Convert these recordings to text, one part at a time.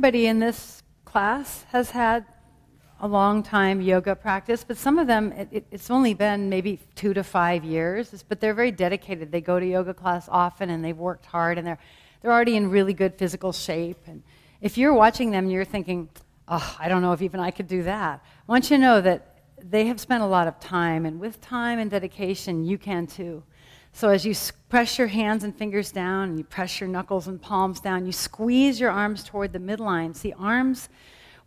everybody in this class has had a long time yoga practice, but some of them, it, it, it's only been maybe two to five years, but they're very dedicated. They go to yoga class often and they've worked hard and they're, they're already in really good physical shape. And if you're watching them and you're thinking, oh, I don't know if even I could do that, I want you to know that they have spent a lot of time, and with time and dedication, you can too. So as you press your hands and fingers down, and you press your knuckles and palms down, you squeeze your arms toward the midline. See, arms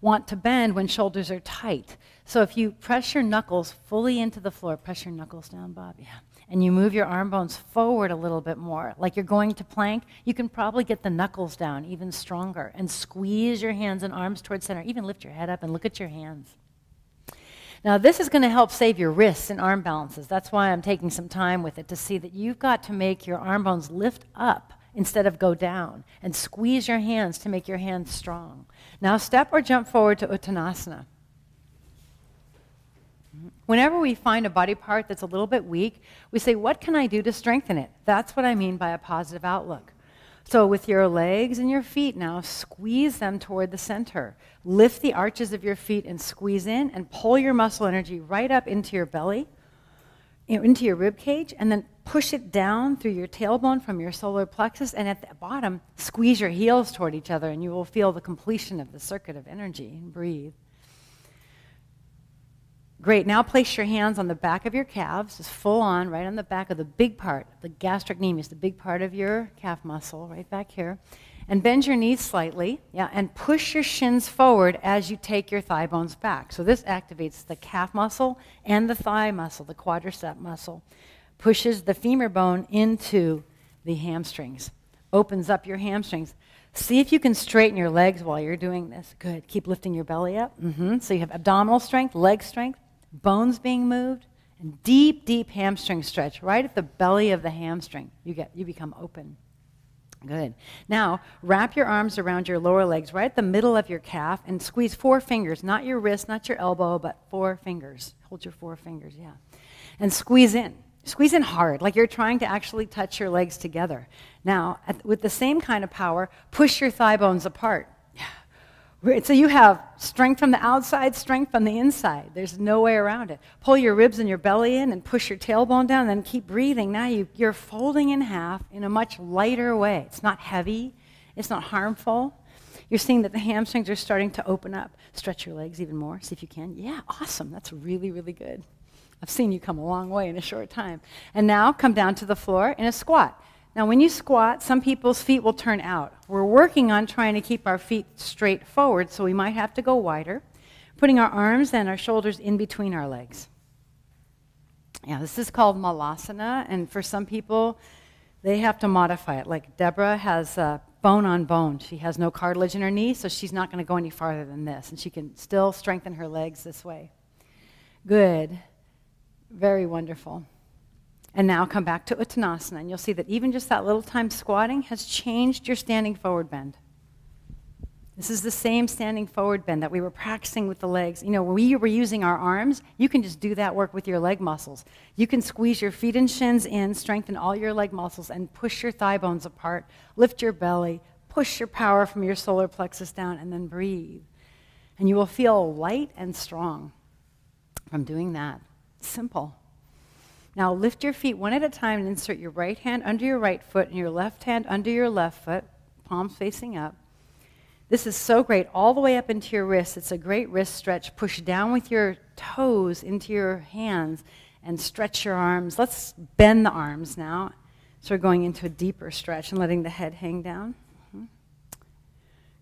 want to bend when shoulders are tight. So if you press your knuckles fully into the floor, press your knuckles down, Bob, yeah, and you move your arm bones forward a little bit more, like you're going to plank, you can probably get the knuckles down even stronger and squeeze your hands and arms towards center. Even lift your head up and look at your hands. Now, this is going to help save your wrists and arm balances. That's why I'm taking some time with it to see that you've got to make your arm bones lift up instead of go down and squeeze your hands to make your hands strong. Now, step or jump forward to Uttanasana. Whenever we find a body part that's a little bit weak, we say, What can I do to strengthen it? That's what I mean by a positive outlook. So, with your legs and your feet now, squeeze them toward the center. Lift the arches of your feet and squeeze in and pull your muscle energy right up into your belly, into your rib cage, and then push it down through your tailbone from your solar plexus. And at the bottom, squeeze your heels toward each other, and you will feel the completion of the circuit of energy. Breathe. Great. Now place your hands on the back of your calves, just full on, right on the back of the big part, the gastrocnemius, the big part of your calf muscle, right back here. And bend your knees slightly, yeah, and push your shins forward as you take your thigh bones back. So this activates the calf muscle and the thigh muscle, the quadricep muscle. Pushes the femur bone into the hamstrings. Opens up your hamstrings. See if you can straighten your legs while you're doing this. Good. Keep lifting your belly up. Mm-hmm. So you have abdominal strength, leg strength bones being moved, and deep, deep hamstring stretch right at the belly of the hamstring. You, get, you become open. Good. Now, wrap your arms around your lower legs right at the middle of your calf and squeeze four fingers, not your wrist, not your elbow, but four fingers. Hold your four fingers, yeah. And squeeze in. Squeeze in hard, like you're trying to actually touch your legs together. Now, with the same kind of power, push your thigh bones apart. So you have strength from the outside, strength from the inside. There's no way around it. Pull your ribs and your belly in and push your tailbone down, and then keep breathing. Now you, you're folding in half in a much lighter way. It's not heavy, it's not harmful. You're seeing that the hamstrings are starting to open up. Stretch your legs even more, see if you can. Yeah, awesome. That's really, really good. I've seen you come a long way in a short time. And now come down to the floor in a squat. Now, when you squat, some people's feet will turn out. We're working on trying to keep our feet straight forward, so we might have to go wider, putting our arms and our shoulders in between our legs. Yeah, this is called malasana, and for some people, they have to modify it. Like Deborah has uh, bone on bone. She has no cartilage in her knee, so she's not going to go any farther than this, and she can still strengthen her legs this way. Good. Very wonderful. And now come back to Uttanasana, and you'll see that even just that little time squatting has changed your standing forward bend. This is the same standing forward bend that we were practicing with the legs. You know, we were using our arms, you can just do that work with your leg muscles. You can squeeze your feet and shins in, strengthen all your leg muscles, and push your thigh bones apart, lift your belly, push your power from your solar plexus down, and then breathe. And you will feel light and strong from doing that. Simple. Now lift your feet one at a time and insert your right hand under your right foot and your left hand under your left foot, palms facing up. This is so great, all the way up into your wrists. It's a great wrist stretch. Push down with your toes into your hands and stretch your arms. Let's bend the arms now. So we're going into a deeper stretch and letting the head hang down. Mm-hmm.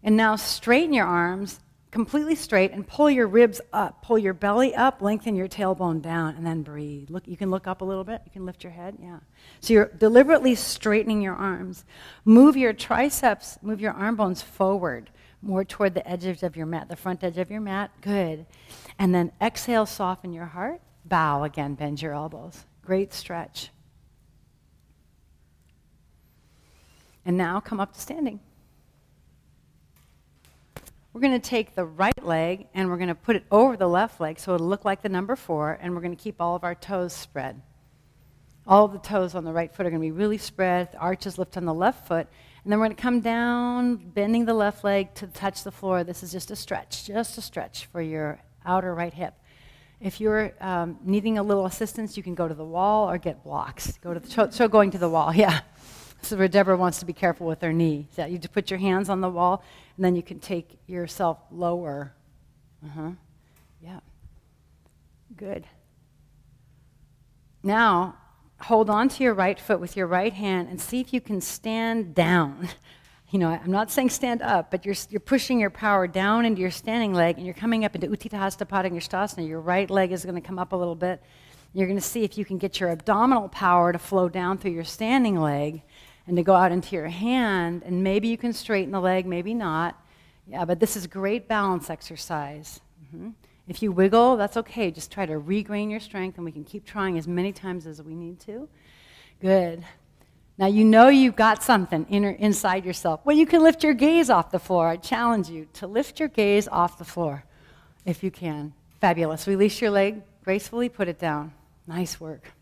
And now straighten your arms completely straight and pull your ribs up. Pull your belly up, lengthen your tailbone down, and then breathe. Look, you can look up a little bit. You can lift your head. Yeah. So you're deliberately straightening your arms. Move your triceps, move your arm bones forward, more toward the edges of your mat, the front edge of your mat. Good. And then exhale, soften your heart. Bow again, bend your elbows. Great stretch. And now come up to standing. We're going to take the right leg and we're going to put it over the left leg so it'll look like the number four, and we're going to keep all of our toes spread. All of the toes on the right foot are going to be really spread. The arches lift on the left foot, And then we're going to come down, bending the left leg to touch the floor. This is just a stretch, just a stretch for your outer right hip. If you're um, needing a little assistance, you can go to the wall or get blocks. Go to the, so, so going to the wall, yeah. This is where Deborah wants to be careful with her knee. So you put your hands on the wall, and then you can take yourself lower. Uh huh. Yeah. Good. Now, hold on to your right foot with your right hand and see if you can stand down. You know, I'm not saying stand up, but you're, you're pushing your power down into your standing leg and you're coming up into Utthita Hasta Padangusthasana. Your right leg is going to come up a little bit. You're going to see if you can get your abdominal power to flow down through your standing leg and to go out into your hand. And maybe you can straighten the leg, maybe not. Yeah, but this is great balance exercise. Mm-hmm. If you wiggle, that's okay. Just try to regain your strength, and we can keep trying as many times as we need to. Good. Now you know you've got something inner, inside yourself. Well, you can lift your gaze off the floor. I challenge you to lift your gaze off the floor if you can. Fabulous. Release your leg gracefully, put it down. Nice work.